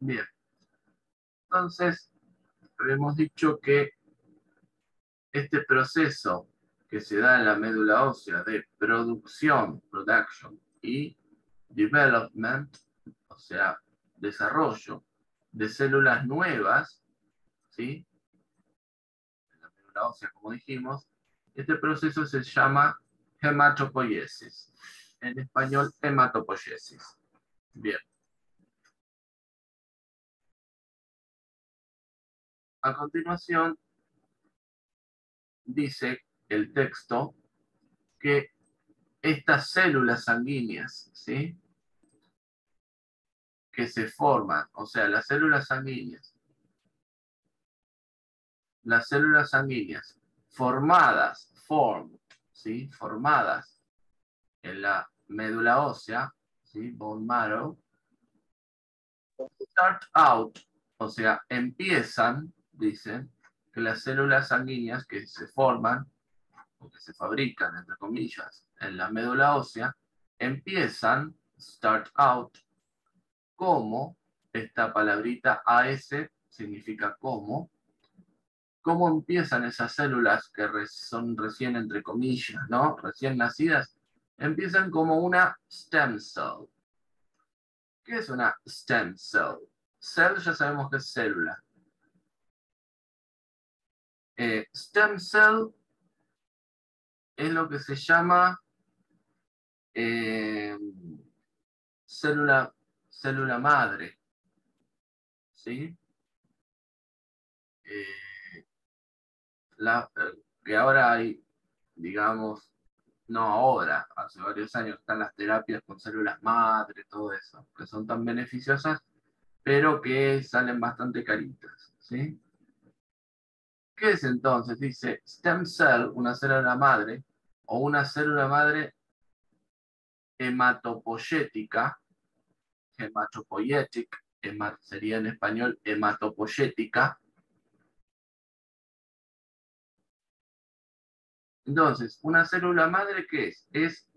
Bien. Entonces, habíamos dicho que este proceso que se da en la médula ósea de producción, production, y development, o sea, desarrollo de células nuevas, ¿sí? En la médula ósea, como dijimos, este proceso se llama hematopoiesis. En español, hematopoiesis. Bien. A continuación, dice el texto que estas células sanguíneas, ¿sí? Que se forman, o sea, las células sanguíneas, las células sanguíneas formadas, formed, ¿sí? Formadas en la médula ósea, ¿sí? Bone marrow, start out, o sea, empiezan, dicen, que las células sanguíneas que se forman o que se fabrican, entre comillas, en la médula ósea, empiezan, start out, como, esta palabrita AS significa como, cómo empiezan esas células que son recién, entre comillas, ¿no? Recién nacidas, empiezan como una stem cell. ¿Qué es una stem cell? Cell ya sabemos que es célula. Eh, stem cell es lo que se llama eh, célula, célula madre. ¿Sí? Eh, que ahora hay, digamos, no ahora, hace varios años están las terapias con células madre, todo eso, que son tan beneficiosas, pero que salen bastante caritas. ¿sí? ¿Qué es entonces? Dice stem cell, una célula madre, o una célula madre hematopoyética, hematopoietic, sería en español hematopoyética. Entonces, una célula madre, ¿qué es? Es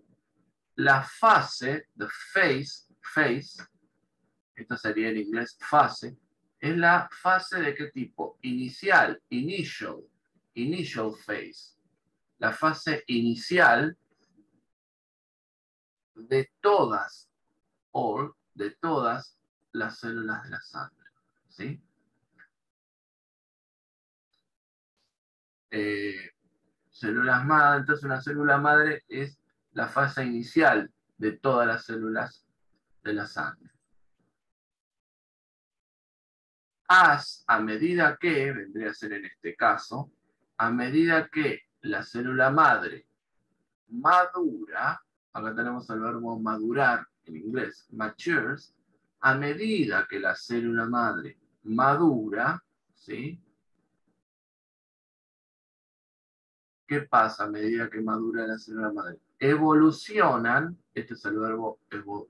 la fase, the phase, phase, esto sería en inglés fase, es la fase de qué tipo? Inicial, initial, initial phase. La fase inicial de todas, o de todas las células de la sangre. ¿Sí? Eh, células madre, entonces una célula madre es la fase inicial de todas las células de la sangre. A medida que, vendría a ser en este caso, a medida que la célula madre madura, acá tenemos el verbo madurar en inglés, matures, a medida que la célula madre madura, ¿sí? ¿Qué pasa a medida que madura la célula madre? Evolucionan, este es el verbo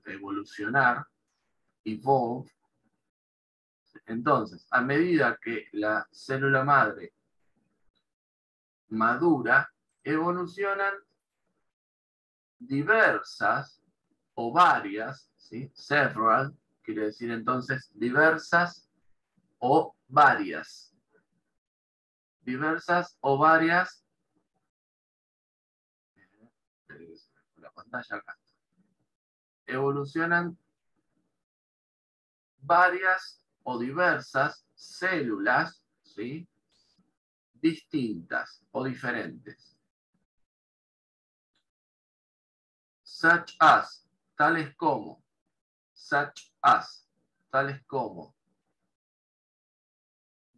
evolucionar, evolve, entonces, a medida que la célula madre madura, evolucionan diversas o varias, ¿sí? several, quiere decir entonces diversas o varias. Diversas o varias. La pantalla acá. Evolucionan varias o diversas células ¿sí? distintas o diferentes. Such as, tales como, such as, tales como,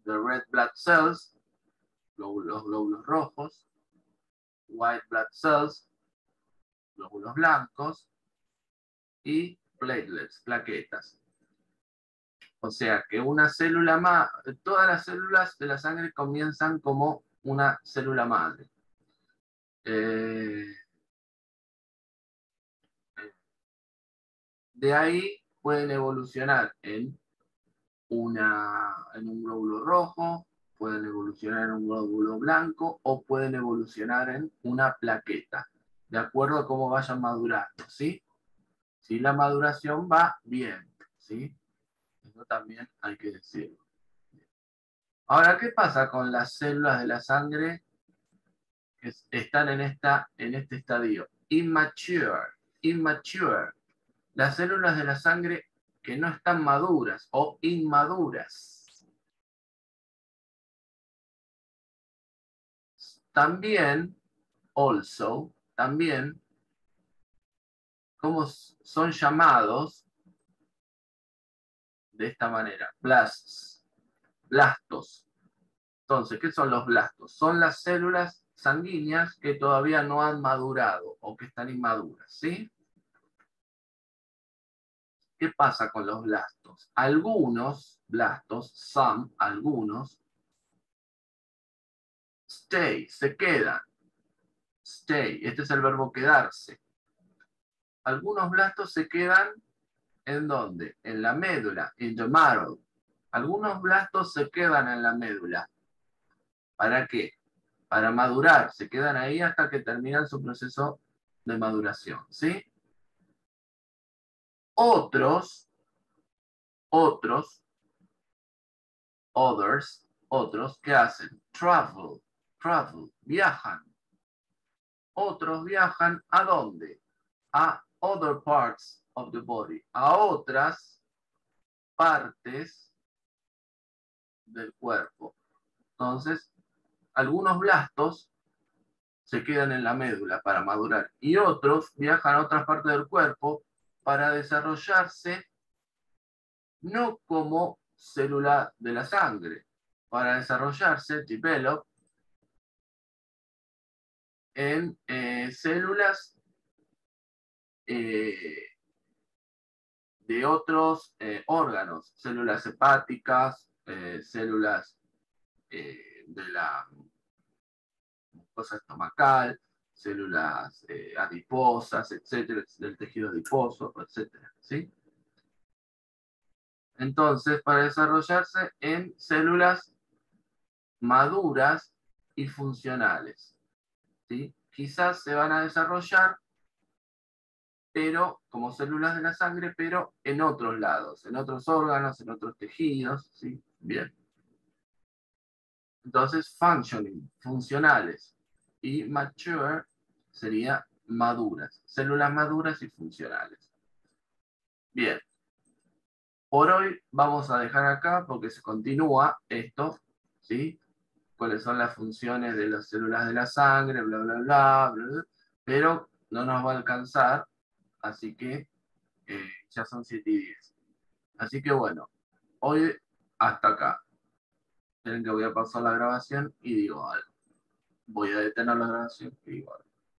the red blood cells, los glóbulos rojos, white blood cells, glóbulos blancos, y platelets, plaquetas. O sea que una célula más, todas las células de la sangre comienzan como una célula madre. Eh, de ahí pueden evolucionar en, una, en un glóbulo rojo, pueden evolucionar en un glóbulo blanco o pueden evolucionar en una plaqueta, de acuerdo a cómo vayan madurando, ¿sí? Si la maduración va bien, ¿sí? También hay que decirlo. Ahora, ¿qué pasa con las células de la sangre que están en, esta, en este estadio? Immature, immature. Las células de la sangre que no están maduras o inmaduras. También, also, también, como son llamados de esta manera, blastos. Entonces, ¿qué son los blastos? Son las células sanguíneas que todavía no han madurado o que están inmaduras, ¿sí? ¿Qué pasa con los blastos? Algunos blastos, some, algunos, stay, se quedan. Stay, este es el verbo quedarse. Algunos blastos se quedan en dónde? En la médula, in the marrow. Algunos blastos se quedan en la médula. ¿Para qué? Para madurar. Se quedan ahí hasta que terminan su proceso de maduración. ¿Sí? Otros, otros, others, otros, ¿qué hacen? Travel, travel, viajan. Otros viajan a dónde? A other parts body, a otras partes del cuerpo. Entonces, algunos blastos se quedan en la médula para madurar y otros viajan a otras partes del cuerpo para desarrollarse no como célula de la sangre, para desarrollarse, develop, en eh, células eh, de otros eh, órganos, células hepáticas, células de la mucosa estomacal, células eh, adiposas, etcétera, del tejido adiposo, etcétera, ¿sí? Entonces, para desarrollarse en células maduras y funcionales, ¿sí? Quizás se van a desarrollar, pero como células de la sangre, pero en otros lados, en otros órganos, en otros tejidos, ¿sí? Bien. Entonces, functioning, funcionales y mature sería maduras, células maduras y funcionales. Bien, por hoy vamos a dejar acá porque se continúa esto, ¿sí? Cuáles son las funciones de las células de la sangre, bla, bla, bla, bla, pero no nos va a alcanzar, así que eh, ya son 7 y 10. Así que bueno, hoy hasta acá. Miren que voy a pasar la grabación y digo algo voy a detener la grabación y igual.